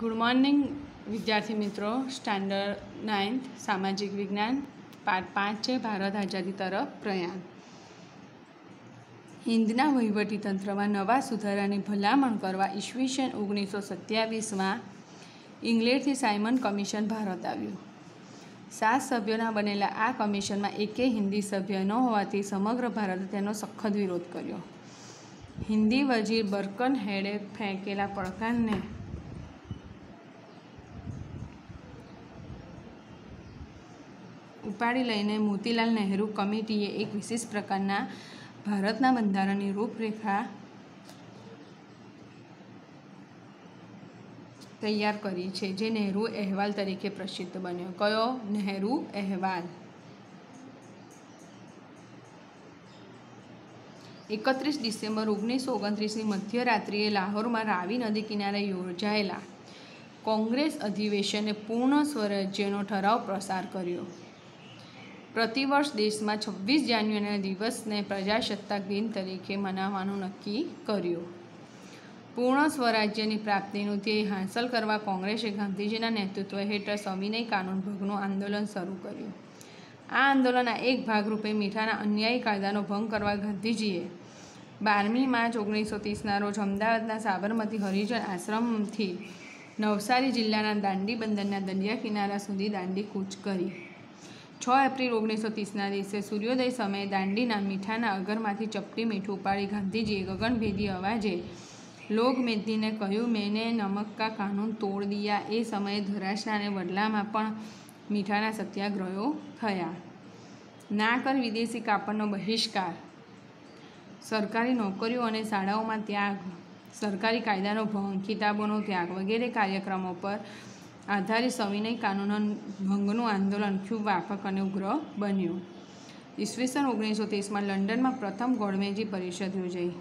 Good morning વિદ્યાર્થી મિત્રો. Standard ninth સામાજિક વિજ્ઞાન પાઠ પાંચ છે, ભારત આઝાદી તરફ પ્રયાણ. હિન્દના વહીવટીતંત્રમાં નવા સુધારાની ભલામણ કરવા ઈસવીસન ઓગણીસો સત્યાવીસમાં ઇંગ્લેન્ડથી સાયમન કમિશન ભારત આવ્યું. સાત સભ્યોના બનેલા આ કમિશનમાં એકે હિન્દી સભ્ય ન હોવાથી સમગ્ર ભારતે તેનો સખત વિરોધ કર્યો. હિન્દી વજીર બર્કન હેડે ફેંકેલા પડકારને ઉપાડી લઈને મોતીલાલ નહેરુ કમિટીએ એક વિશેષ પ્રકારના ભારતના બંધારણની રૂપરેખા તૈયાર કરી છે, જે નહેરુ અહેવાલ તરીકે પ્રસિદ્ધ બન્યો. કયો? નહેરુ અહેવાલ. એકત્રીસ ડિસેમ્બર ઓગણીસો ઓગણત્રીસની મધ્યરાત્રિએ લાહોરમાં રાવી નદી કિનારે યોજાયેલા કોંગ્રેસ અધિવેશને પૂર્ણ સ્વરાજ્યનો ઠરાવ પ્રસાર કર્યો. પ્રતિવર્ષ દેશમાં છવ્વીસ જાન્યુઆરીના દિવસને પ્રજાસત્તાક દિન તરીકે મનાવવાનું નક્કી કર્યું. પૂર્ણ સ્વરાજ્યની પ્રાપ્તિનું ધ્યેય હાંસલ કરવા કોંગ્રેસે ગાંધીજીના નેતૃત્વ હેઠળ સવિનય કાનૂન ભંગનું આંદોલન શરૂ કર્યું. આ આંદોલનના એક ભાગરૂપે મીઠાના અન્યાયી કાયદાનો ભંગ કરવા ગાંધીજીએ બારમી માર્ચ ઓગણીસો ત્રીસના રોજ અમદાવાદના સાબરમતી હરિજન આશ્રમથી નવસારી જિલ્લાના દાંડી બંદરના દરિયા કિનારા સુધી દાંડી કૂચ કરી. છ એપ્રિલ ઓગણીસો ત્રીસના દિવસે સૂર્યોદય સમયે દાંડીના મીઠાના અગરમાંથી ચપટી મીઠું ઉપાડી ગાંધીજીએ ગગનભેદી અવાજે લોકમેદનીને કહ્યું, મેને નમક કા કાનૂન તોડ દિયા. એ સમયે ધરાશાને અને વડલામાં પણ મીઠાના સત્યાગ્રહો થયા. ના કર વિદેશી કાપડનો બહિષ્કાર. સરકારી નોકરીઓ અને શાળાઓમાં ત્યાગ. સરકારી કાયદાનો ભંગ, કિતાબોનો ત્યાગ વગેરે કાર્યક્રમો પર આધારિત સવિનય કાનૂન ભંગનું આંદોલન ખૂબ વ્યાપક અને ઉગ્ર બન્યું. ઈસવીસન ઓગણીસો ત્રીસમાં લંડનમાં પ્રથમ ગોળમેજી પરિષદ યોજાઈ.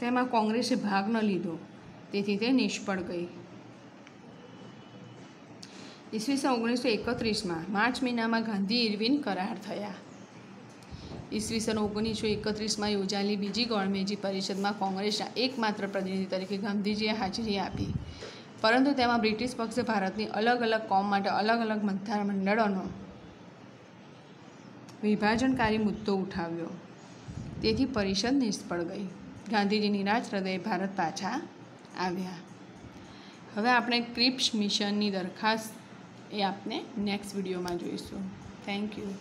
તેમાં કોંગ્રેસે ભાગ ન લીધો, તેથી તે નિષ્ફળ ગઈ. ઈસવીસન ઓગણીસો એકત્રીસમાં માર્ચ મહિનામાં ગાંધી ઇરવિન કરાર થયા. ઈસવીસન ઓગણીસો એકત્રીસમાં યોજાયેલી બીજી ગોળમેજી પરિષદમાં કોંગ્રેસના એકમાત્ર પ્રતિનિધિ તરીકે ગાંધીજીએ હાજરી આપી. પરંતુ તેમાં બ્રિટિશ પક્ષે ભારતની અલગ અલગ કોમ માટે અલગ અલગ મતદાર મંડળોનો વિભાજનકારી મુદ્દો ઉઠાવ્યો. તેથી પરિષદ નિષ્ફળ ગઈ. ગાંધીજી નિરાશ હૃદયે ભારત પાછા આવ્યા. હવે આપણે ક્રિપ્સ મિશનની દરખાસ્ત એ આપને નેક્સ્ટ વિડીયોમાં જોઈશું. Thank you.